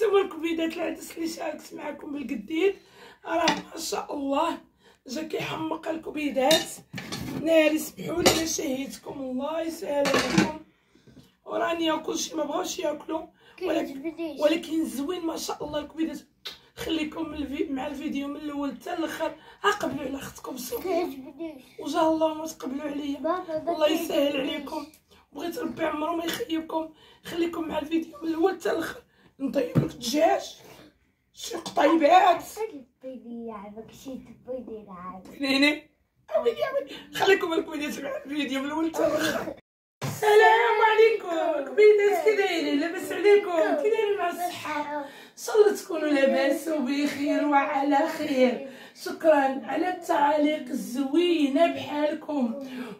نتوما الكبيدات العدس اللي شاركت معكم بالقديد راه ما شاء الله. جا كيحمق الكبيدات ناري سمحوا لي شهيتكم. الله يسهل عليكم. وراني كلشي ما بغاوش ياكلوا ولكن ولكن زوين ما شاء الله الكبيدات خليكم الفي... مع الفيديو من الأول حتى الأخر. اقبلوا على أختكم صوفيا وجا الله ما تقبلوا عليا. الله يسهل عليكم. بغيت ربي عمرو ما يخيبكم. خليكم مع الفيديو من الأول حتى الأخر. نطيب لك الدجاج. شي قطيبات بنيني أويلي أويلي خليكم مع الفيديو من الأول السلام عليكم. كبيدات كي دايرين لاباس عليكم. كي دايرين مع الصحة. ان شاء الله تكونوا لاباس وبخير وعلى خير. شكرا على التعاليق الزوينه بحالكم.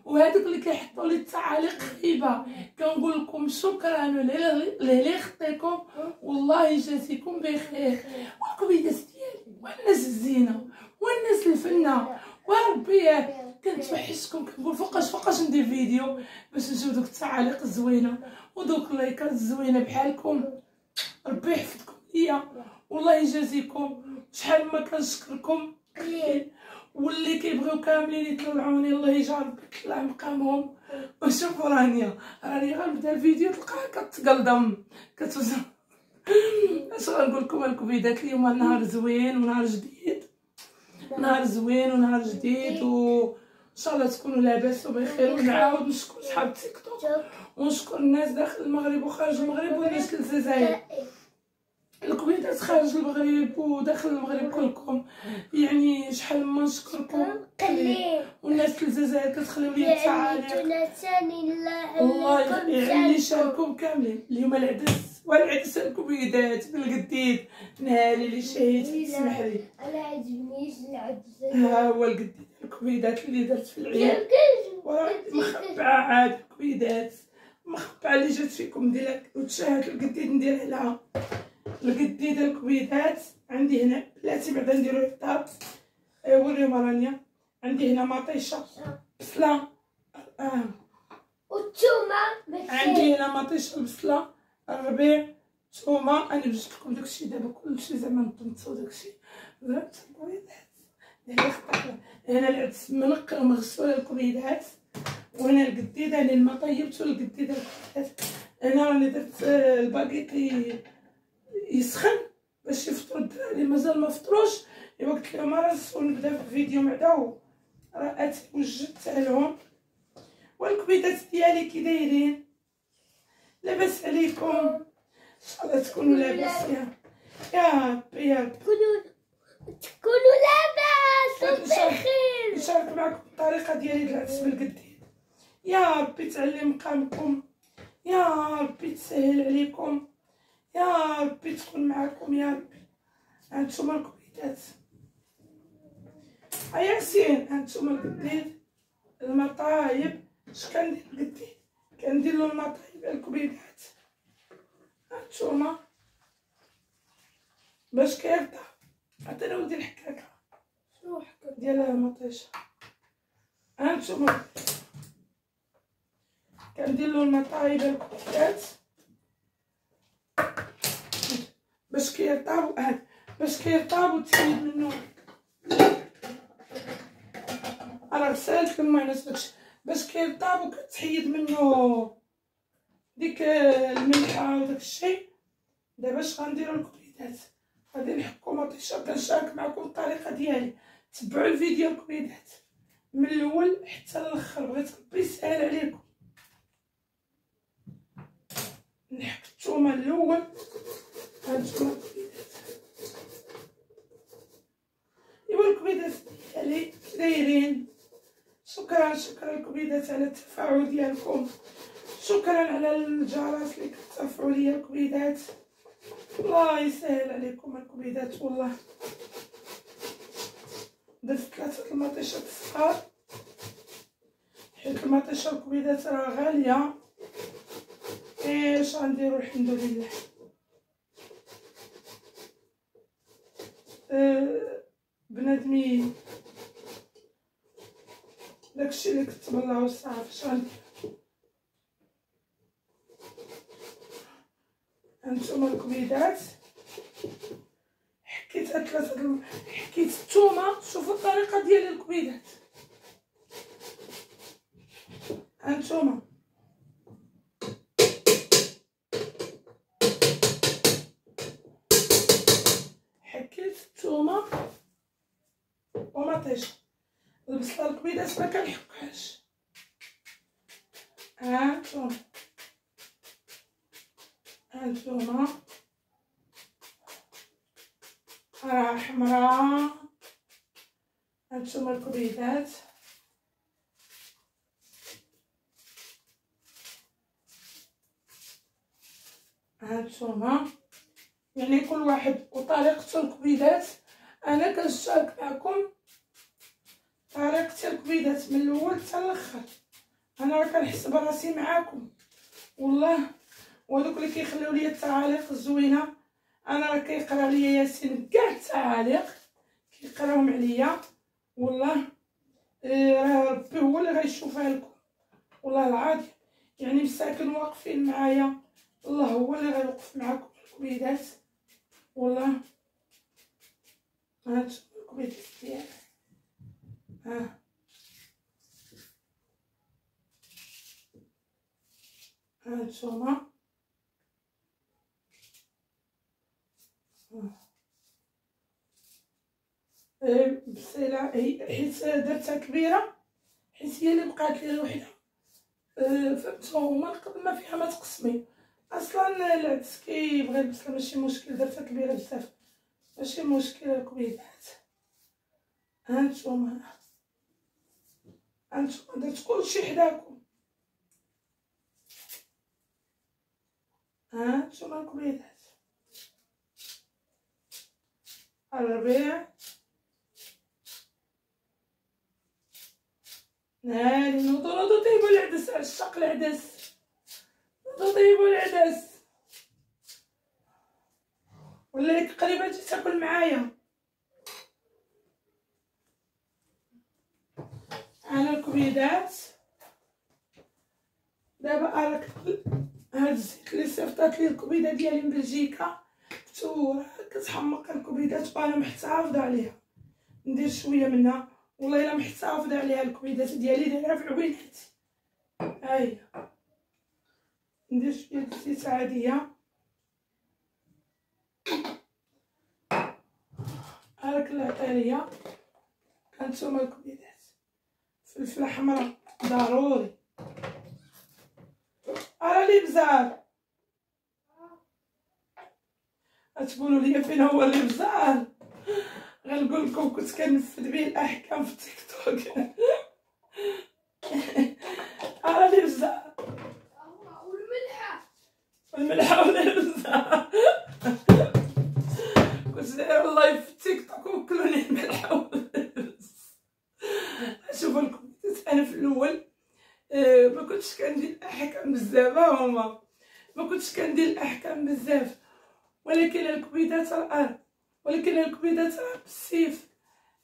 وهذوك اللي كيحطوا لي التعاليق خايبه كنقول لكم شكرا للي خطيكم والله يجازيكم بخير. والكبيدات ديالي والناس الزينة والناس الفنة. وربي كنت وحشتكم كنقول فوقاش فوقاش ندير فيديو باش نشوف دوك التعاليق الزوينة ودوك اللايكات الزوينة بحالكم. ربي يحفظكم ليا. والله يجازيكم شحال ما كنشكركم. واللي كيبغيو كاملين يطلعوني الله يجعل يطلع مقامهم وشوفوا رانيا راني غنبدا الفيديو تلقاها كتقلدم. كتوزع. اش غنقول لكم؟ الكبيدات اليوم نهار زوين ونهار جديد. نهار زوين ونهار جديد و إن شاء الله تكونوا لاباس وبخير ونعاود نشكر صحاب تيك توك. ونشكر الناس داخل المغرب وخارج المغرب والناس الجزائر الكويتات خارج المغرب وداخل المغرب كلكم. يعني شحال ما نشكركم قليل. والناس الجزائر كتخليو لي التعاليق. الله يعني شاركم كاملين. اليوم العدس. والعدس الكبيدات بالقديد. نهاري اللي شهيت. تسمح لي. أنا عجبنيش العدس. ها هو القديد الكبيدات اللي درت في العيد. مخبعة عاد الكبيدات مخبعة اللي جات فيكم ديال وتشاهد القديد ندير لها القديد الكبيدات عندي هنا بلاتي بعدا نديرو الدار وريهم رانيا عندي هنا مطيشة. بصله آه. والثومه عندي هنا مطيشة البصله الربيع. ثومه أنا جبت لكم داكشي دابا كلشي زعما نطنطو داكشي. الكبيدات هنا هنا العدس منقر مغسول الكبيدات وهنا القديد أنا الماء طيبته القديد الكبيدات هنا راني درت آه، الباگيت ي- يسخن باش يفطروا الدراري مازال ما فطروش ايوا قلت لهم راه ونبدا في الفيديو بعدا راه اتي وجدت لهم والكبيدات ديالي كي دايرين؟ لاباس عليكم؟ إن شاء الله تكونوا لاباس يا يا ربي يا ربي. تكونوا تكونوا لاباس وبخير نشارك معكم الطريقة ديالي ديال العدس بالقديد يا ربي تعلي مقامكم. يا ربي تسهل عليكم. يا ربي تكون معكم يا ربي. هانتوما الكبيدات هيا ياسين هانتوما القديد المطايب. اش كندير القديد كندير له المطايب الكبيدات هانتوما باش كيرضى عطينا ودي الحكاكه شنو حكا ديال المطيشه هانتوما كندير له المطايب الكبيدات باش كيرطاب هاد باش كيرطاب وتسيب منه. أنا غسلت لما ناس داكشي باش كيرطاب وكتحيد منه ديك الملحة وداك الشيء دابا اش غنديرو الكبيدات غادي نحكو مطيشه كنشارك معكم الطريقة ديالي. تبعوا الفيديو الكبيدات من الأول حتى الأخر بغيت ربي يسهل عليكم. نحك الثومه الأول. هانتوما الكبيدات إيوا الكبيدات ديالي دايرين. شكرا شكرا الكبيدات على التفاعل ديالكم. شكرا على الجرس اللي كترفعوا ليا الكبيدات. الله يسهل عليكم الكبيدات والله. درت ثلاثة المطيشات الصغار. حيت المطيشة الكبيدات راه غالية. إيش غنديرو الحمد لله. أه بنادمين. داكشي اللي كتب الله وصافي اش غندير هانتوما الكبيدات حكيت د- حكيت الثومة شوفوا الطريقة ديال الكبيدات هانتوما. حكيت الثومة ومطيش البصلة الكبيدات ما كنحكهاش هانتوما. هانتوما. راه حمرا هانتوما الكبيدات هانتوما. يعني كل واحد وطريقته الكبيدات أنا كنشارك معكم طريقتي الكبيدات من الأول حتى الأخر. أنا راه كنحس براسي معاكم. والله وهذوك اللي كيخليو لي التعاليق الزوينة أنا راه كيقرأ لي ياسين كاع التعاليق كيقراهم عليا. والله آه، راه ربي هو اللي غيشوفها لكم. والله العظيم يعني مساكن واقفين معايا الله هو اللي غيوقف معاكم الكبيدات. والله هاد الكبيدات ديالي. ها إيه، بسيلة هي حيت درتها كبيرة حيت هي اللي بقات لي الوحدة. إيه، فهمتو ما فيها ما تقسمي. أصلا العدس كيبغي البصله ماشي مشكل. درتها كبيرة بزاف. ماشي مشكل الكبيدات هانتوما هانتوما درت كلشي حداكم. هانتوما الكبيدات الربيع. ناري نوضو نوضو طيبو العدس عشاق العدس. نوضو طيبو العدس. ولا لك قريبة تجي تاكل معايا. أنا الكبيدات دابا راك هاد الزيت اللي صيفطات لي الكبيده ديالي من بلجيكا فتو كتحمق الكبيدات وأنا محتافظه عليها ندير شوية منها والله الا محتافظه عليها الكبيدات ديالي دايرها في عويناتي هاي ندير شوية الزيت عاديه هاك العطريه هانتوما الكبيدات فلفله حمراء ضروري. راه لي بزار تقولوا لي فين هو اللي بزار غنقول لكم كنت كنفذ به الأحكام في تيك توك. راه لي بزار والملحة. الملحه ولا البزار كنت داير لايف في تيك توك وكلوني الملحه والبزار شوف لكم أنا في الأول آه، ما كنتش كندير الاحكام بزاف هما. ما كنتش كندير الأحكام بزاف. ولكن الكبيدات راه ولكن الكبيدات بالسيف.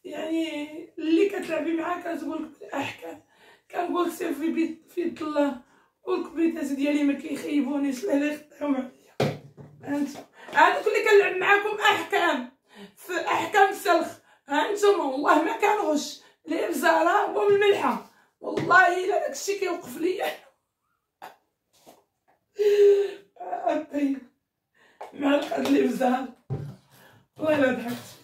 يعني اللي كتلعبي معاه كتقول لك بالأحكام. كنقول سير في بيت في يد الله. والكبيدات ديالي ما كيخيبونيش لا لا يخدعهم عليا. أنتم هذوك اللي كنلعب معاكم أحكام. في أحكام سلخ. ها أنتم والله ما كنغش. لي بزاره ومن والله إلا داكشي كيوقف ليا. أبي مع القد اللي بزار والله الا ضحكت.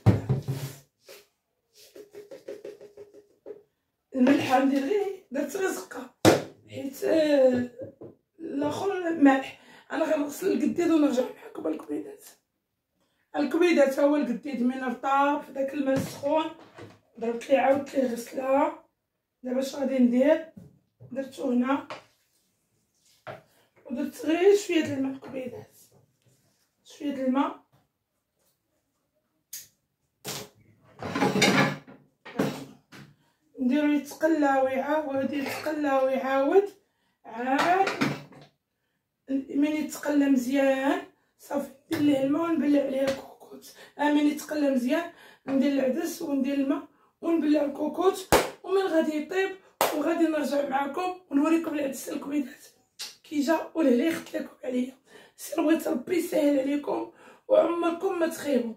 الملحة ندير غير درت رزقة. حيت آه، الآخر مالح. أنا غنغسل القديد ونرجع معاكم الكبيدات الكبيدات هو القديد من رطاب في داك الماء السخون. ضربت ليه عاودت ليه غسلة. دابا اش غادي ندير؟ درتو هنا. ودرت غير شوية د الماء الكبيدات شوية د الماء. نديرو يتقلى ويعاود يتقلى ويعاود عاد من يتقلى مزيان. صافي ندير ليه الماء ونبلع عليه الكوكوت. آه من يتقلى مزيان ندير العدس وندير الماء ونبلع الكوكوت. ومن غادي يطيب وغادي نرجع معكم ونوريكم العدس الكبيدات كي جا والهلي خت لكم عليا. سير بغيت ربي يسهل عليكم وعمركم ما تخيبوا